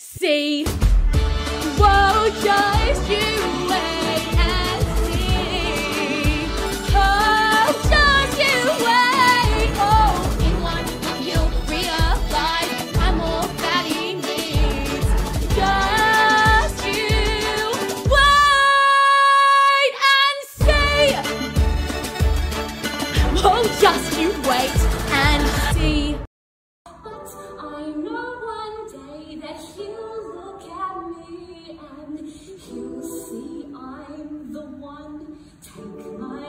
see. Whoa, just you wait and see. Oh, just you wait. Oh, in life you'll realize I'm all that he needs. Just you wait and see. Oh, just you wait and see. Look at me and you'll see I'm the one. Take my